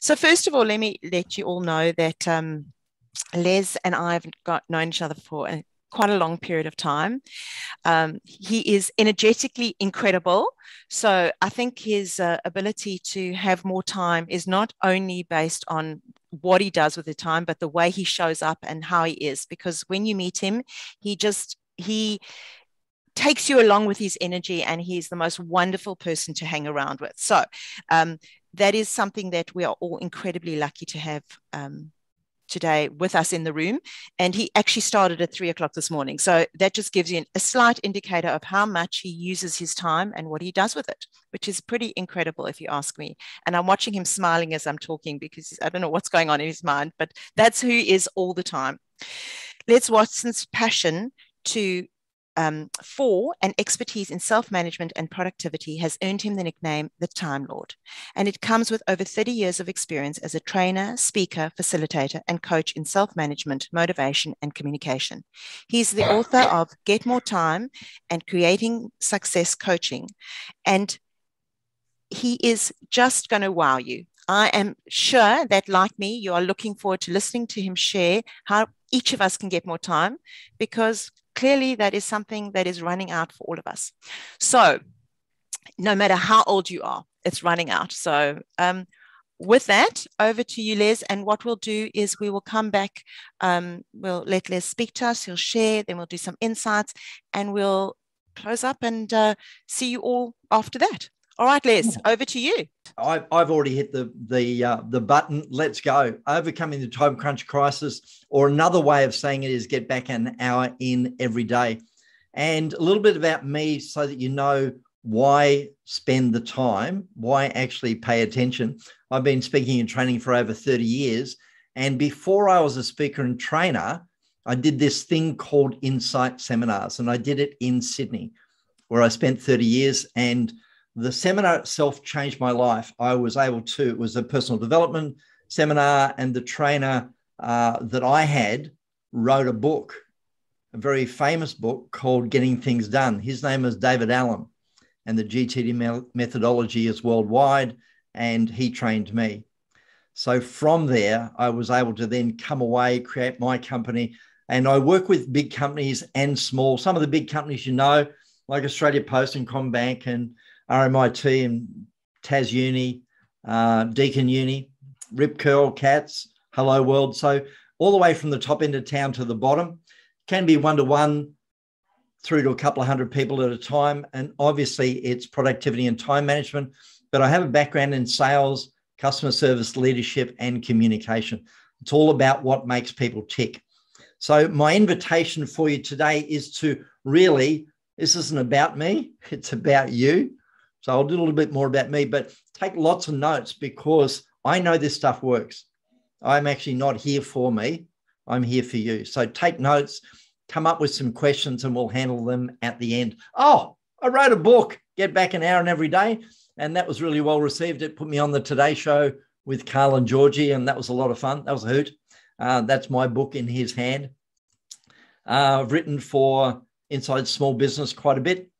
So, first of all, let me let you all know that um, Les and I have got known each other for a, quite a long period of time. Um, he is energetically incredible. So, I think his uh, ability to have more time is not only based on what he does with the time, but the way he shows up and how he is. Because when you meet him, he just, he, takes you along with his energy and he's the most wonderful person to hang around with so um, that is something that we are all incredibly lucky to have um, today with us in the room. And he actually started at three o'clock this morning. So that just gives you a slight indicator of how much he uses his time and what he does with it which is pretty incredible if you ask me. And i'm watching him smiling as i'm talking because i don't know what's going on in his mind but that's who he is all the time. Les watson's passion to um, for and expertise in self management and productivity has earned him the nickname the Time Lord. And it comes with over 30 years of experience as a trainer, speaker, facilitator, and coach in self management, motivation, and communication. He's the author of Get More Time and Creating Success Coaching. And he is just going to wow you. I am sure that, like me, you are looking forward to listening to him share how each of us can get more time because clearly that is something that is running out for all of us. So, no matter how old you are, it's running out. So, um, with that, over to you, Les. And what we'll do is we will come back. Um, we'll let Les speak to us. He'll share. Then we'll do some insights, and we'll close up and uh, see you all after that. All right, Les, over to you. I've, I've already hit the the uh, the button. Let's go. Overcoming the time crunch crisis, or another way of saying it is get back an hour in every day. And a little bit about me so that you know why spend the time, why actually pay attention. I've been speaking and training for over 30 years. And before I was a speaker and trainer, I did this thing called Insight Seminars, and I did it in Sydney, where I spent 30 years. And the seminar itself changed my life. I was able to, it was a personal development seminar, and the trainer uh, that I had wrote a book, a very famous book called Getting Things Done. His name is David Allen, and the GTD methodology is worldwide, and he trained me. So from there, I was able to then come away, create my company, and I work with big companies and small. Some of the big companies you know, like Australia Post and CommBank and RMIT and Tas Uni, uh, Deakin Uni, Rip Curl, Cats, Hello World. So all the way from the top end of town to the bottom can be one to one through to a couple of hundred people at a time. And obviously, it's productivity and time management. But I have a background in sales, customer service, leadership, and communication. It's all about what makes people tick. So, my invitation for you today is to really, this isn't about me, it's about you. So I'll do a little bit more about me, but take lots of notes because I know this stuff works. I'm actually not here for me. I'm here for you. So take notes, come up with some questions, and we'll handle them at the end. Oh, I wrote a book, Get Back an Hour and Every Day. And that was really well received. It put me on the Today Show with Karl and Georgie, and that was a lot of fun. That was a hoot. Uh, that's my book in his hand. Uh, I've written for Inside Small Business quite a bit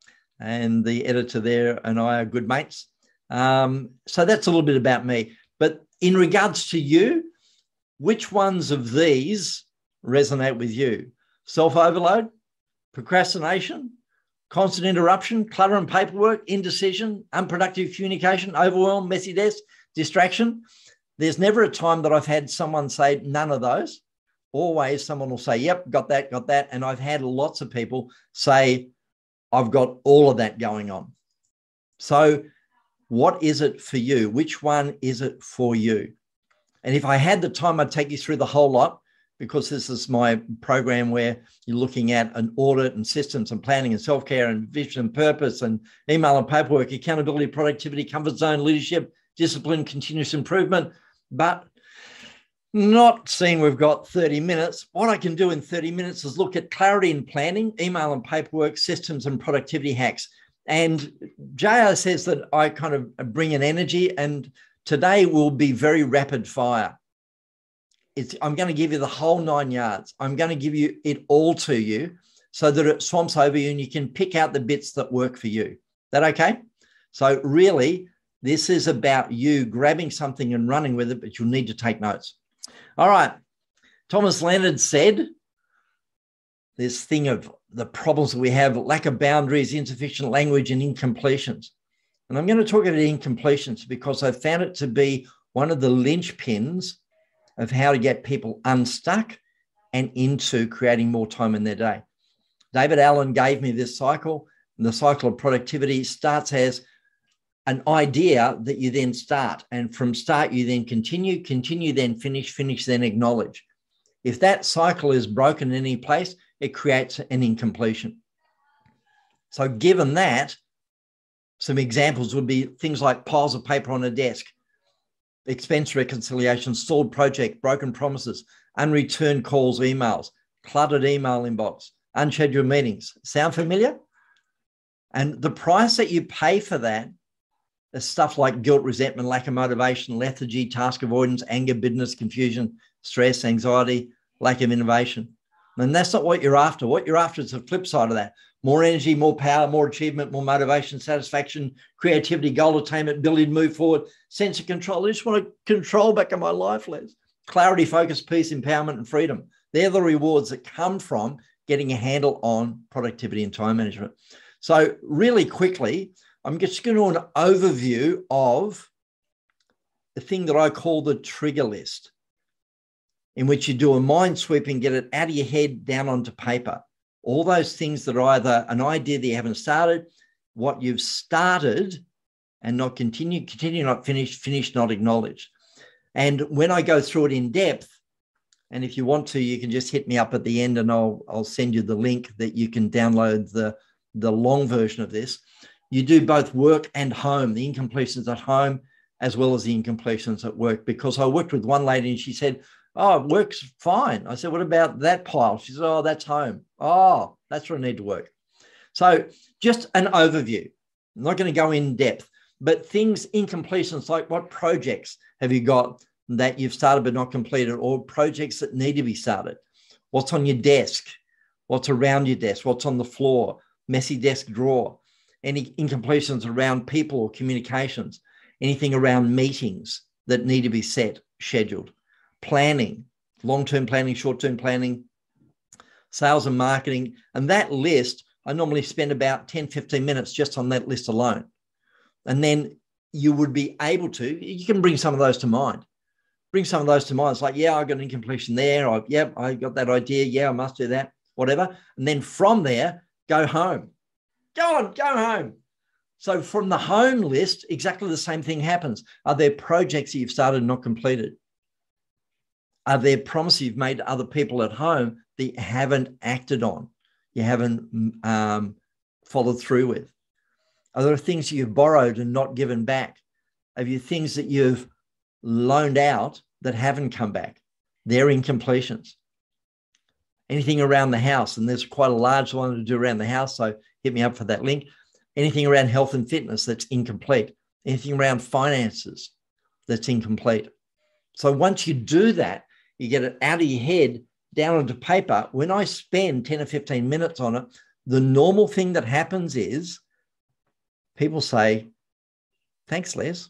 and the editor there and I are good mates. Um, so that's a little bit about me. But in regards to you, which ones of these resonate with you? Self overload, procrastination, constant interruption, clutter and paperwork, indecision, unproductive communication, overwhelm, messiness, distraction. There's never a time that I've had someone say none of those. Always someone will say, Yep, got that, got that. And I've had lots of people say, I've got all of that going on. So, what is it for you? Which one is it for you? And if I had the time, I'd take you through the whole lot because this is my program where you're looking at an audit and systems and planning and self care and vision and purpose and email and paperwork, accountability, productivity, comfort zone, leadership, discipline, continuous improvement. But not seeing we've got 30 minutes. What I can do in 30 minutes is look at clarity and planning, email and paperwork, systems and productivity hacks. And JR says that I kind of bring an energy, and today will be very rapid fire. It's, I'm going to give you the whole nine yards. I'm going to give you it all to you so that it swamps over you and you can pick out the bits that work for you. That okay? So, really, This is about you grabbing something and running with it, but you'll need to take notes. All right. Thomas Leonard said this thing of the problems that we have lack of boundaries, insufficient language, and incompletions. And I'm going to talk about incompletions because I found it to be one of the linchpins of how to get people unstuck and into creating more time in their day. David Allen gave me this cycle. And the cycle of productivity starts as an idea that you then start. And from start, you then continue, continue, then finish, finish, then acknowledge. If that cycle is broken in any place, it creates an incompletion. So, given that, some examples would be things like piles of paper on a desk, expense reconciliation, stalled project, broken promises, unreturned calls, emails, cluttered email inbox, unscheduled meetings. Sound familiar? And the price that you pay for that stuff like guilt, resentment, lack of motivation, lethargy, task avoidance, anger, bitterness, confusion, stress, anxiety, lack of innovation. And that's not what you're after. What you're after is the flip side of that more energy, more power, more achievement, more motivation, satisfaction, creativity, goal attainment, ability to move forward, sense of control. I just want to control back in my life, Les. Clarity, focus, peace, empowerment, and freedom. They're the rewards that come from getting a handle on productivity and time management. So, really quickly, I'm just going to do an overview of the thing that I call the trigger list, in which you do a mind sweep and get it out of your head down onto paper all those things that are either an idea that you haven't started, what you've started and not continue, continue not finished, finished not acknowledged. And when I go through it in depth, and if you want to, you can just hit me up at the end and I'll, I'll send you the link that you can download the, the long version of this. You do both work and home, the incompletions at home as well as the incompletions at work. Because I worked with one lady and she said, Oh, it works fine. I said, What about that pile? She said, Oh, that's home. Oh, that's where I need to work. So, just an overview. I'm not going to go in depth, but things incompletions like what projects have you got that you've started but not completed, or projects that need to be started? What's on your desk? What's around your desk? What's on the floor? Messy desk drawer? Any incompletions around people or communications? Anything around meetings that need to be set, scheduled? planning, long term planning, short term planning, sales and marketing. And that list, I normally spend about 10, 15 minutes just on that list alone. And then you would be able to, you can bring some of those to mind. Bring some of those to mind. It's like, yeah, I got an incompletion there. I, yeah, I got that idea. Yeah, I must do that, whatever. And then from there, go home. Go on, go home. So from the home list, exactly the same thing happens. Are there projects that you've started and not completed? Are there promises you've made to other people at home that you haven't acted on, you haven't um, followed through with? Are there things you've borrowed and not given back? Have you things that you've loaned out that haven't come back? They're incompletions. Anything around the house, and there's quite a large one to do around the house, so hit me up for that link. Anything around health and fitness that's incomplete. Anything around finances that's incomplete. So once you do that, you get it out of your head down onto paper. When I spend 10 or 15 minutes on it, the normal thing that happens is people say, Thanks, Les.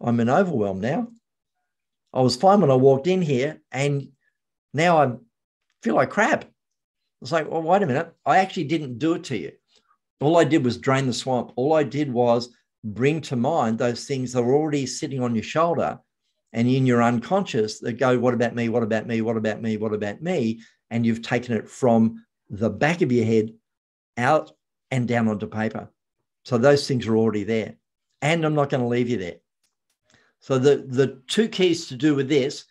I'm in overwhelm now. I was fine when I walked in here, and now I feel like crap. It's like, well, wait a minute. I actually didn't do it to you. All I did was drain the swamp. All I did was bring to mind those things that are already sitting on your shoulder and in your unconscious that go, what about me? What about me? What about me? What about me? And you've taken it from the back of your head out and down onto paper. So those things are already there. And I'm not going to leave you there. So the, the two keys to do with this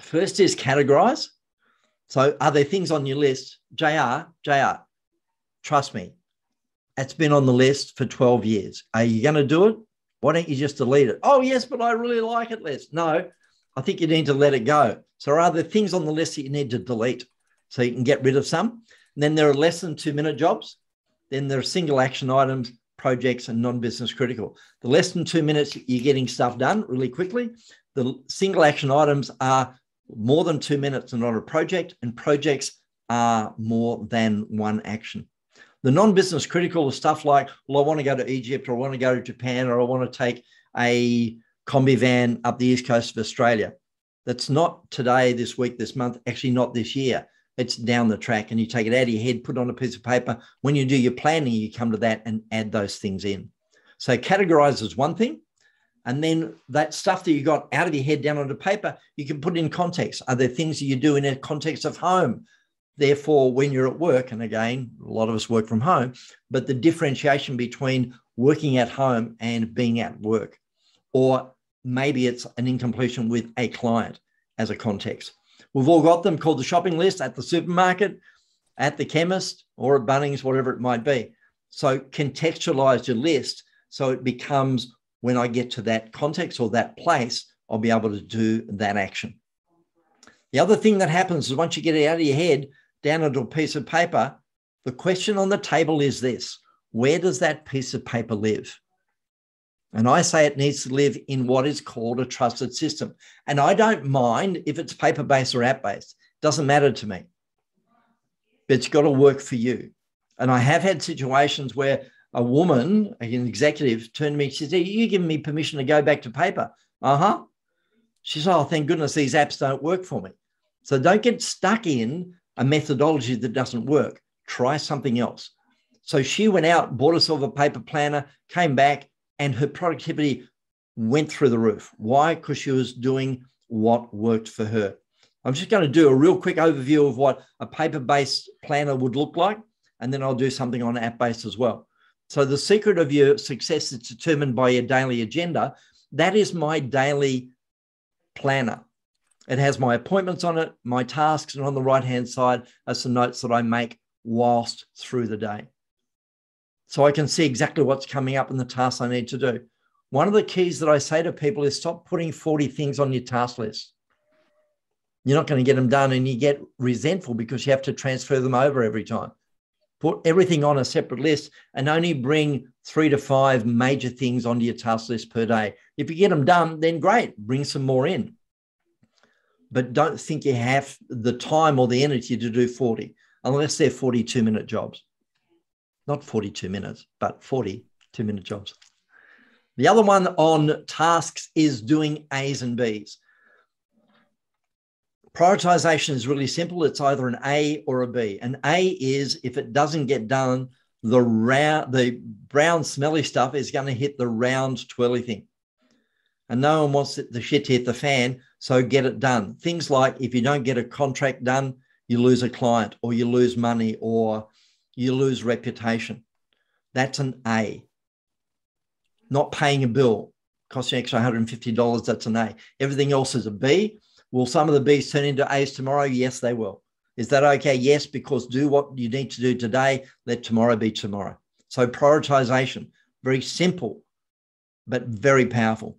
first is categorize. So are there things on your list? JR, JR, trust me, it's been on the list for 12 years. Are you going to do it? Why don't you just delete it? Oh, yes, but I really like it, Les. No, I think you need to let it go. So, are there things on the list that you need to delete so you can get rid of some? And then there are less than two minute jobs. Then there are single action items, projects, and non business critical. The less than two minutes, you're getting stuff done really quickly. The single action items are more than two minutes and not a project, and projects are more than one action. The non business critical is stuff like, well, I want to go to Egypt or I want to go to Japan or I want to take a combi van up the east coast of Australia. That's not today, this week, this month, actually not this year. It's down the track and you take it out of your head, put it on a piece of paper. When you do your planning, you come to that and add those things in. So categorize is one thing. And then that stuff that you got out of your head down onto paper, you can put in context. Are there things that you do in a context of home? Therefore, when you're at work, and again, a lot of us work from home, but the differentiation between working at home and being at work, or maybe it's an incompletion with a client as a context. We've all got them called the shopping list at the supermarket, at the chemist, or at Bunnings, whatever it might be. So contextualize your list so it becomes when I get to that context or that place, I'll be able to do that action. The other thing that happens is once you get it out of your head down onto a piece of paper, the question on the table is this where does that piece of paper live? And I say it needs to live in what is called a trusted system. And I don't mind if it's paper based or app based, doesn't matter to me. But it's got to work for you. And I have had situations where a woman, an executive, turned to me. She said, Are you giving me permission to go back to paper? Uh huh. She said, Oh, thank goodness these apps don't work for me. So don't get stuck in a methodology that doesn't work. Try something else. So she went out, bought herself a paper planner, came back, and her productivity went through the roof. Why? Because she was doing what worked for her. I'm just going to do a real quick overview of what a paper based planner would look like, and then I'll do something on app based as well. So, the secret of your success is determined by your daily agenda. That is my daily planner. It has my appointments on it, my tasks, and on the right hand side are some notes that I make whilst through the day. So I can see exactly what's coming up and the tasks I need to do. One of the keys that I say to people is stop putting 40 things on your task list. You're not going to get them done and you get resentful because you have to transfer them over every time. Put everything on a separate list and only bring three to five major things onto your task list per day. If you get them done, then great, bring some more in. But don't think you have the time or the energy to do 40 unless they're 42 minute jobs not 42 minutes, but 42 minute jobs. The other one on tasks is doing A's and B's. Prioritization is really simple. It's either an A or a B. An A is if it doesn't get done, the round, the brown smelly stuff is going to hit the round twirly thing. And no one wants the shit to hit the fan, so get it done. Things like if you don't get a contract done, you lose a client or you lose money or you lose reputation. That's an A. Not paying a bill costs you extra $150. That's an A. Everything else is a B. Will some of the B's turn into A's tomorrow? Yes, they will. Is that okay? Yes, because do what you need to do today. Let tomorrow be tomorrow. So prioritization, very simple, but very powerful.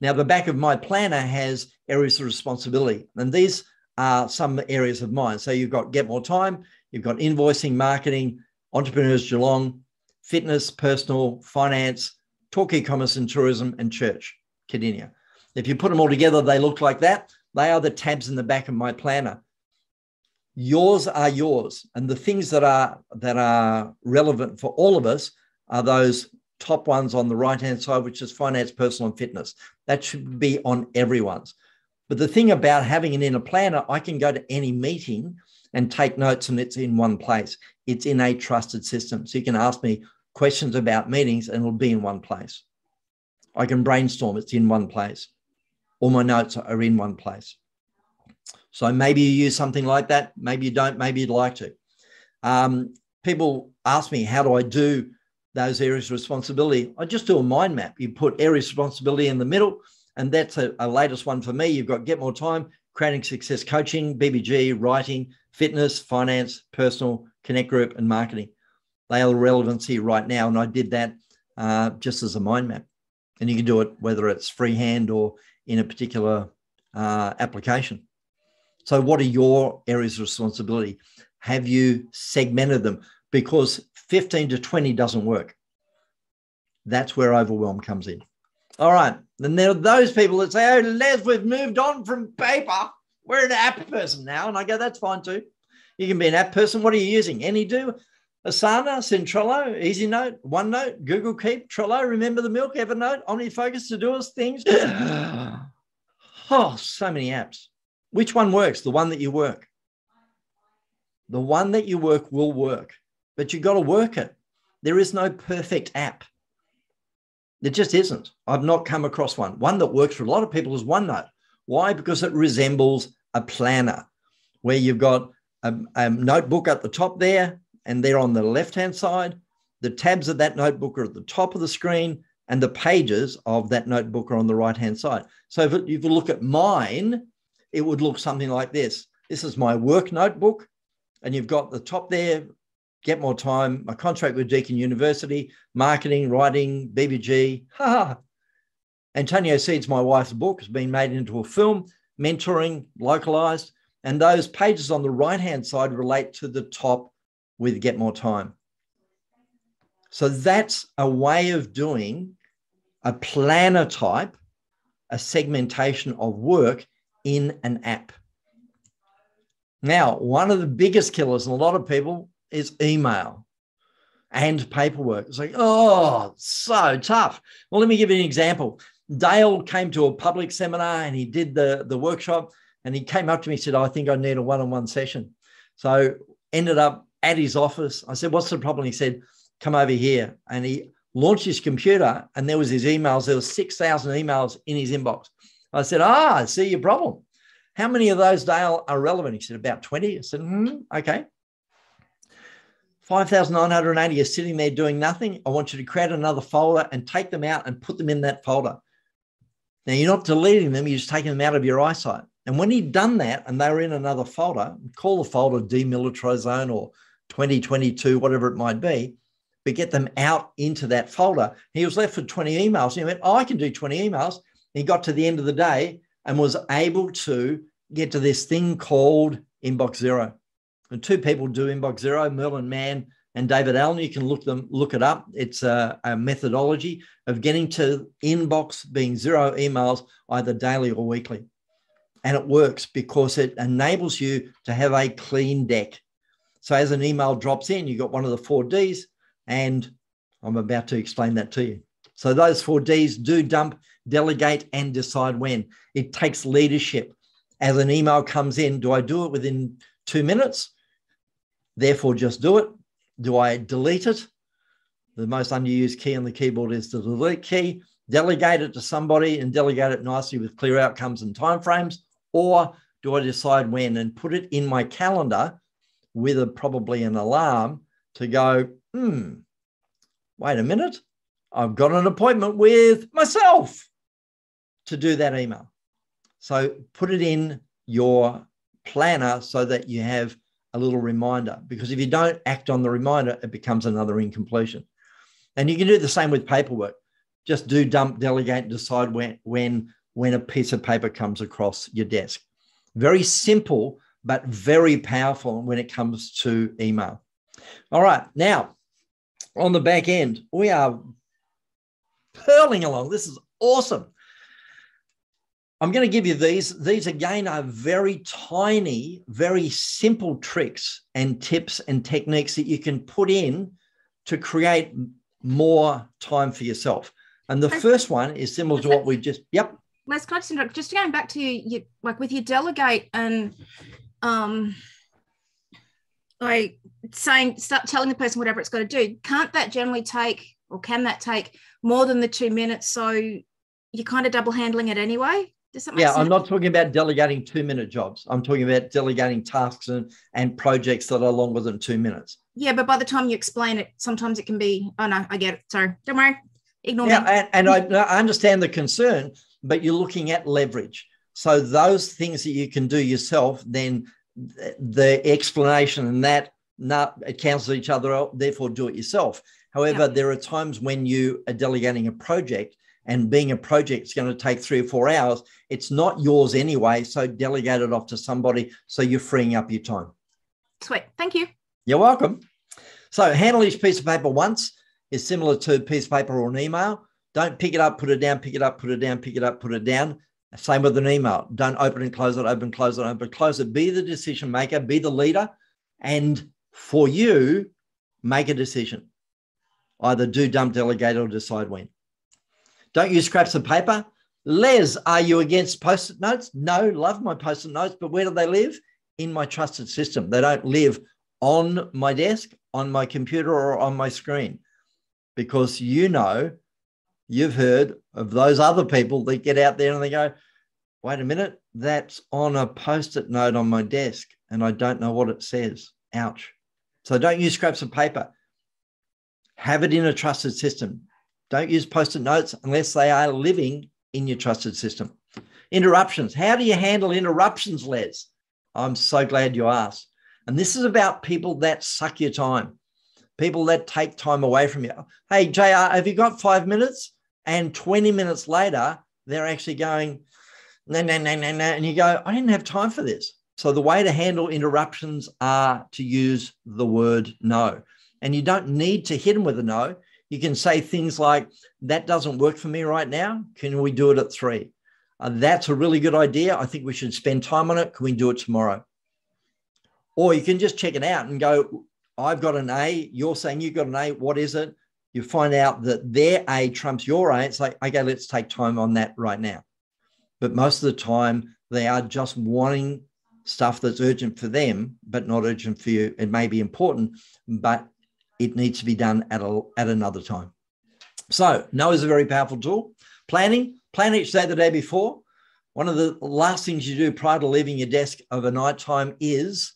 Now, the back of my planner has areas of responsibility, and these are some areas of mine. So you've got get more time, You've got invoicing, marketing, entrepreneurs Geelong, fitness, personal, finance, talk e-commerce and tourism, and church, Cardinia. If you put them all together, they look like that. They are the tabs in the back of my planner. Yours are yours, and the things that are that are relevant for all of us are those top ones on the right hand side, which is finance, personal, and fitness. That should be on everyone's. But the thing about having an inner planner, I can go to any meeting and take notes and it's in one place. It's in a trusted system. So you can ask me questions about meetings and it'll be in one place. I can brainstorm, it's in one place. All my notes are in one place. So maybe you use something like that. Maybe you don't. Maybe you'd like to. Um, people ask me, how do I do those areas of responsibility? I just do a mind map. You put areas of responsibility in the middle, and that's a, a latest one for me. You've got get more time, creating success coaching, BBG, writing, fitness, finance, personal, connect group, and marketing. They are relevancy right now. And I did that uh, just as a mind map. And you can do it whether it's freehand or in a particular uh, application. So, what are your areas of responsibility? Have you segmented them? Because 15 to 20 doesn't work. That's where overwhelm comes in. All right. And there are those people that say, oh, Les, we've moved on from paper. We're an app person now. And I go, that's fine too. You can be an app person. What are you using? AnyDo? Asana, Centrallo, EasyNote, OneNote, Google Keep, Trello, Remember the Milk, Evernote, OmniFocus, Todoist, things. oh, so many apps. Which one works? The one that you work. The one that you work will work, but you've got to work it. There is no perfect app. There just isn't. I've not come across one. One that works for a lot of people is OneNote. Why? Because it resembles a planner where you've got a, a notebook at the top there, and they're on the left hand side. The tabs of that notebook are at the top of the screen, and the pages of that notebook are on the right hand side. So if you look at mine, it would look something like this. This is my work notebook, and you've got the top there, get more time, my contract with Deakin University, marketing, writing, BBG. Ha Antonio Seeds, my wife's book, has been made into a film, mentoring, localized. And those pages on the right hand side relate to the top with Get More Time. So that's a way of doing a planner type, a segmentation of work in an app. Now, one of the biggest killers and a lot of people is email and paperwork. It's like, oh, so tough. Well, let me give you an example. Dale came to a public seminar and he did the, the workshop and he came up to me and said, I think I need a one-on-one session. So ended up at his office. I said, what's the problem? He said, come over here. And he launched his computer and there was his emails. There was 6,000 emails in his inbox. I said, ah, I see your problem. How many of those, Dale, are relevant? He said, about 20. I said, hmm, okay. 5,980 are sitting there doing nothing. I want you to create another folder and take them out and put them in that folder. Now, you're not deleting them, you're just taking them out of your eyesight. And when he'd done that and they were in another folder, call the folder demilitarized zone or 2022, whatever it might be, but get them out into that folder. He was left with 20 emails. He went, Oh, I can do 20 emails. He got to the end of the day and was able to get to this thing called Inbox Zero. And two people do Inbox Zero, Merlin Mann and David Allen. You can look them, look it up. It's a, a methodology of getting to inbox being zero emails either daily or weekly. And it works because it enables you to have a clean deck. So as an email drops in, you've got one of the four Ds, and I'm about to explain that to you. So those four Ds do dump, delegate, and decide when. It takes leadership. As an email comes in, do I do it within two minutes? Therefore, just do it. Do I delete it? The most underused key on the keyboard is the delete key. Delegate it to somebody and delegate it nicely with clear outcomes and timeframes. Or do I decide when and put it in my calendar with a, probably an alarm to go, hmm, wait a minute, I've got an appointment with myself to do that email. So put it in your planner so that you have a little reminder because if you don't act on the reminder, it becomes another incompletion. And you can do the same with paperwork. Just do dump, delegate, decide when when when a piece of paper comes across your desk. Very simple, but very powerful when it comes to email. All right, now on the back end, we are purling along. This is awesome. I'm going to give you these. These again are very tiny, very simple tricks and tips and techniques that you can put in to create more time for yourself. And the first one is similar to what we just, yep. Les, can I just Just going back to you, like with your delegate and um, like saying, start telling the person whatever it's got to do. Can't that generally take, or can that take more than the two minutes? So you're kind of double handling it anyway yeah, I'm not talking about delegating two minute jobs. I'm talking about delegating tasks and, and projects that are longer than two minutes. Yeah, but by the time you explain it, sometimes it can be, oh no, I get it. Sorry. Don't worry. Ignore yeah, me. And, and I, I understand the concern, but you're looking at leverage. So those things that you can do yourself, then the explanation and that not, it cancels each other out, therefore do it yourself. However, yeah. there are times when you are delegating a project and being a project is going to take three or four hours. It's not yours anyway. So delegate it off to somebody so you're freeing up your time. Sweet. Thank you. You're welcome. So handle each piece of paper once is similar to a piece of paper or an email. Don't pick it up, put it down, pick it up, put it down, pick it up, put it down. Same with an email. Don't open and close it, open, close it, open, close it. Be the decision maker, be the leader. And for you, make a decision. Either do, dump, delegate, or decide when. Don't use scraps of paper. Les, are you against post it notes? No, love my post it notes, but where do they live? In my trusted system. They don't live on my desk, on my computer, or on my screen because you know, you've heard of those other people that get out there and they go, wait a minute, that's on a post it note on my desk and I don't know what it says. Ouch. So don't use scraps of paper. Have it in a trusted system. Don't use post it notes unless they are living in your trusted system. Interruptions. How do you handle interruptions, Les? I'm so glad you asked. And this is about people that suck your time, people that take time away from you. Hey, JR, have you got five minutes? And 20 minutes later, they're actually going, no, no, no, no, no. And you go, I didn't have time for this. So the way to handle interruptions are to use the word no. And you don't need to hit them with a no. You can say things like, that doesn't work for me right now. Can we do it at three? Uh, that's a really good idea. I think we should spend time on it. Can we do it tomorrow? Or you can just check it out and go, I've got an A. You're saying you've got an A. What is it? You find out that their A trumps your A. It's like, okay, let's take time on that right now. But most of the time, they are just wanting stuff that's urgent for them, but not urgent for you. It may be important, but it needs to be done at, a, at another time. So, no is a very powerful tool. Planning, plan each day the day before. One of the last things you do prior to leaving your desk overnight time is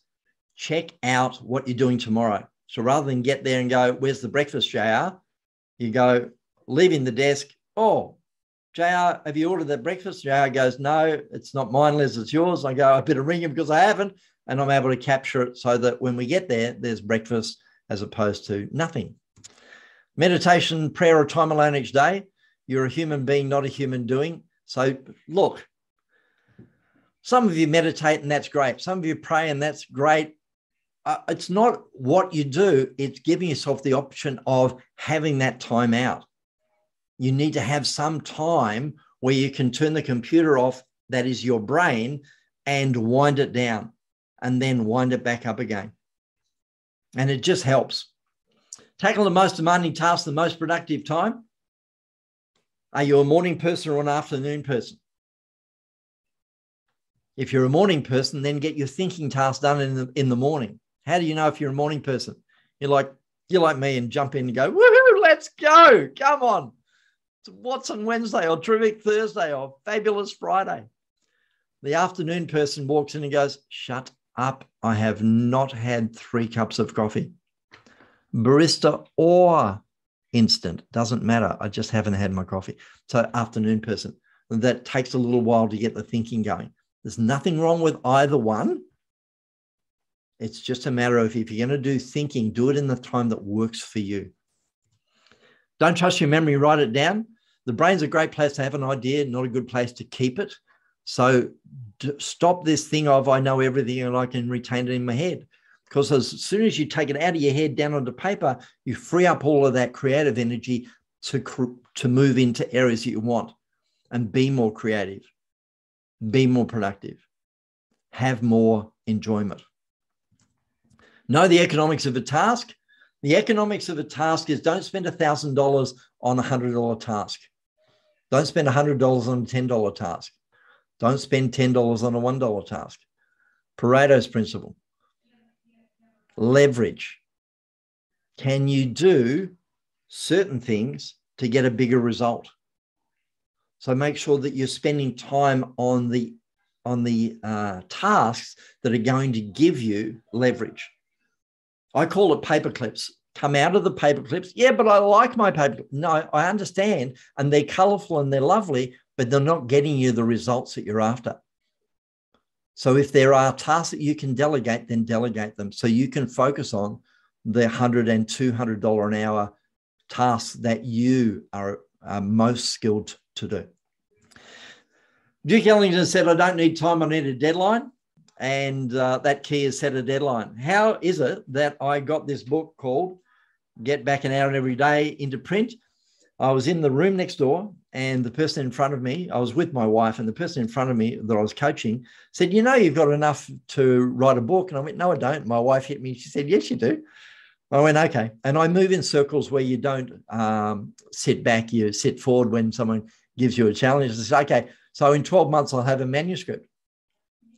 check out what you're doing tomorrow. So rather than get there and go, Where's the breakfast, JR? You go, leaving the desk. Oh, JR, have you ordered that breakfast? JR goes, No, it's not mine, Les, it's yours. I go, I better ring him because I haven't. And I'm able to capture it so that when we get there, there's breakfast as opposed to nothing. Meditation, prayer, or time alone each day. You're a human being, not a human doing. So look, some of you meditate and that's great. Some of you pray and that's great. Uh, it's not what you do, it's giving yourself the option of having that time out you need to have some time where you can turn the computer off, that is your brain, and wind it down and then wind it back up again. And it just helps. Tackle the most demanding task, the most productive time. Are you a morning person or an afternoon person? If you're a morning person, then get your thinking task done in the, in the morning. How do you know if you're a morning person? You're like, you're like me and jump in and go, woohoo, let's go. Come on It's Watson Wednesday or terrific Thursday or fabulous Friday. The afternoon person walks in and goes, Shut up. I have not had three cups of coffee. Barista or instant, doesn't matter. I just haven't had my coffee. So, afternoon person. That takes a little while to get the thinking going. There's nothing wrong with either one. It's just a matter of if you're going to do thinking, do it in the time that works for you. Don't trust your memory, write it down the brain's a great place to have an idea, not a good place to keep it. So stop this thing of I know everything and I can retain it in my head. Because as soon as you take it out of your head down onto paper, you free up all of that creative energy to, to move into areas that you want and be more creative, be more productive, have more enjoyment. Know the economics of a task. The economics of a task is don't spend $1,000 on a $100 task. Don't spend $100 on a $10 task. Don't spend $10 on a $1 task. Pareto's principle. Leverage. Can you do certain things to get a bigger result? So make sure that you're spending time on the on the uh, tasks that are going to give you leverage. I call it paper clips come out of the paper clips. Yeah, but I like my paper. No, I understand. And they're colorful and they're lovely, but they're not getting you the results that you're after. So if there are tasks that you can delegate, then delegate them so you can focus on the $100 and 200 dollar an hour tasks that you are, are most skilled to do. Duke Ellington said, I don't need time, I need a deadline and uh, that key is set a deadline. How is it that I got this book called get back an hour every day into print. I was in the room next door, and the person in front of me, I was with my wife, and the person in front of me that I was coaching said, You know, you've got enough to write a book. And I went, No, I don't. My wife hit me. She said, Yes, you do. I went, okay. And I move in circles where you don't um, sit back, you sit forward when someone gives you a challenge. I said, okay, so in 12 months, I'll have a manuscript.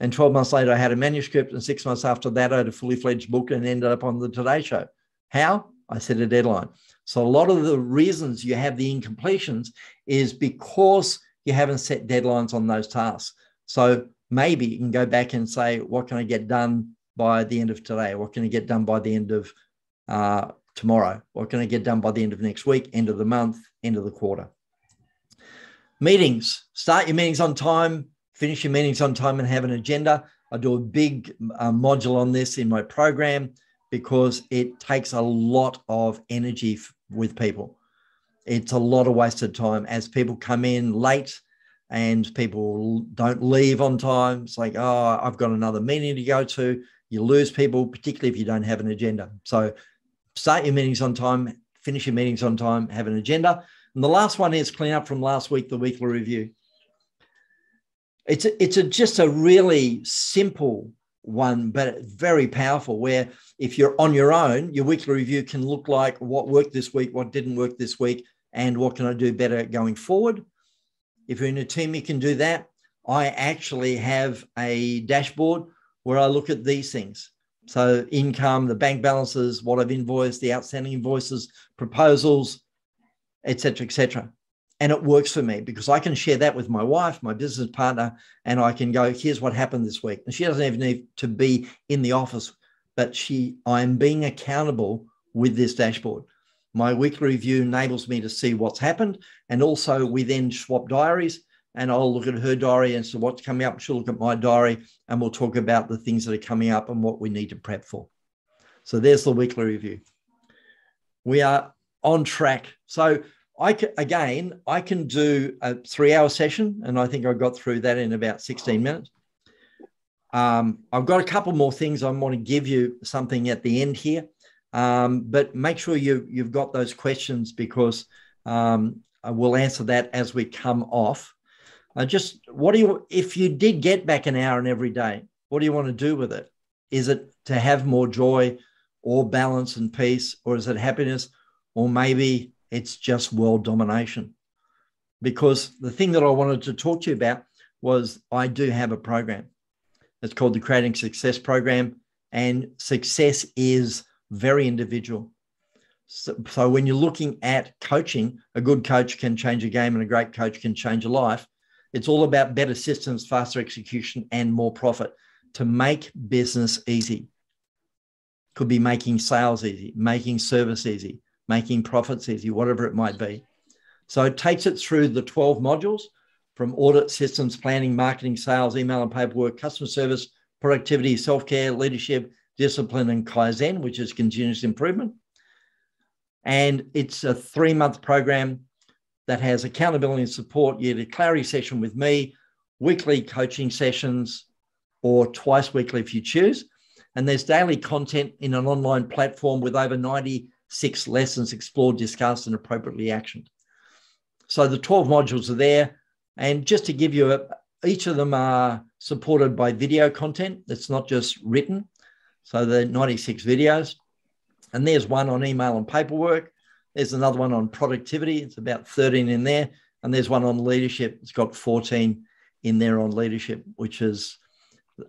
And 12 months later, I had a manuscript. And six months after that, I had a fully fledged book and ended up on the Today Show. How? I set a deadline. So a lot of the reasons you have the incompletions is because you haven't set deadlines on those tasks. So maybe you can go back and say, what can I get done by the end of today? What can I get done by the end of uh, tomorrow? What can I get done by the end of next week, end of the month, end of the quarter? Meetings. Start your meetings on time, finish your meetings on time, and have an agenda. I do a big uh, module on this in my program because it takes a lot of energy with people. It's a lot of wasted time as people come in late and people don't leave on time. It's like, oh, I've got another meeting to go to. You lose people, particularly if you don't have an agenda. So start your meetings on time, finish your meetings on time, have an agenda. And the last one is clean up from last week, the weekly review. It's a, it's a, just a really simple one, but very powerful. Where if you're on your own, your weekly review can look like what worked this week, what didn't work this week, and what can I do better going forward. If you're in a team, you can do that. I actually have a dashboard where I look at these things. So income, the bank balances, what I've invoiced, the outstanding invoices, proposals, etc., etc. And it works for me because I can share that with my wife, my business partner, and I can go, here's what happened this week. And she doesn't even need to be in the office, but she I am being accountable with this dashboard. My weekly review enables me to see what's happened. And also we then swap diaries and I'll look at her diary and so what's coming up. She'll look at my diary and we'll talk about the things that are coming up and what we need to prep for. So there's the weekly review. We are on track. So I can, again, I can do a three-hour session, and I think I got through that in about 16 minutes. Um, I've got a couple more things I want to give you something at the end here, um, but make sure you you've got those questions because um, I will answer that as we come off. Uh, just what do you if you did get back an hour in every day? What do you want to do with it? Is it to have more joy, or balance and peace, or is it happiness, or maybe it's just world domination. Because the thing that I wanted to talk to you about was I do have a program. It's called the Creating Success Program, and success is very individual. So, so, when you're looking at coaching, a good coach can change a game and a great coach can change a life. It's all about better systems, faster execution, and more profit to make business easy. Could be making sales easy, making service easy, making profits easy, whatever it might be. So it takes it through the 12 modules from audit, systems, planning, marketing, sales, email and paperwork, customer service, productivity, self care, leadership, discipline, and Kaizen, which is continuous improvement. And it's a three month program that has accountability and support. A clarity session with me, weekly coaching sessions, or twice weekly if you choose. And there's daily content in an online platform with over 90 six lessons explored, discussed, and appropriately actioned. So the 12 modules are there. And just to give you a, each of them are supported by video content that's not just written. So the 96 videos. And there's one on email and paperwork. There's another one on productivity. It's about 13 in there. And there's one on leadership. It's got 14 in there on leadership, which is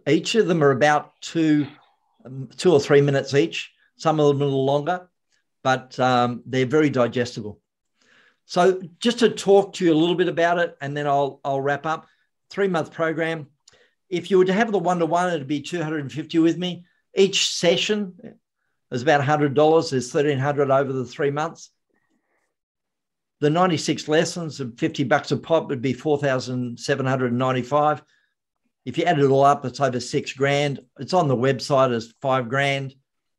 each of them are about two, two or three minutes each. Some of them a little longer but um, they're very digestible. So just to talk to you a little bit about it, and then I'll I'll wrap up. Three month program. If you were to have the one to one, it'd be two hundred and fifty with me. Each session is about hundred dollars. There's thirteen hundred over the three months. The ninety six lessons of fifty bucks a pop would be four thousand seven hundred and ninety five. If you add it all up, it's over six grand. It's on the website as five grand,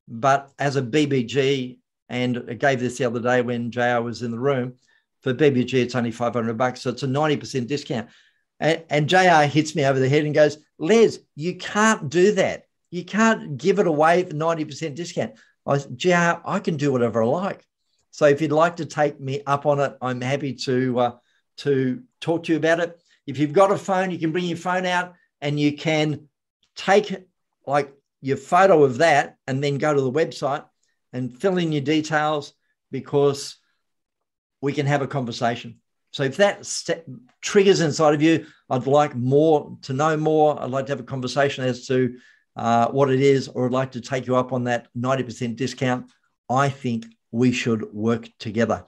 but as a BBG, and I gave this the other day when JR was in the room. For BBG, it's only 500 bucks. So it's a 90% discount. And, and JR hits me over the head and goes, Les, you can't do that. You can't give it away for 90% discount. I said, JR, I can do whatever I like. So if you'd like to take me up on it, I'm happy to uh, to talk to you about it. If you've got a phone, you can bring your phone out and you can take like your photo of that and then go to the website and fill in your details because we can have a conversation. So if that st- triggers inside of you, I'd like more to know more. I'd like to have a conversation as to uh, what it is, or I'd like to take you up on that 90% discount. I think we should work together.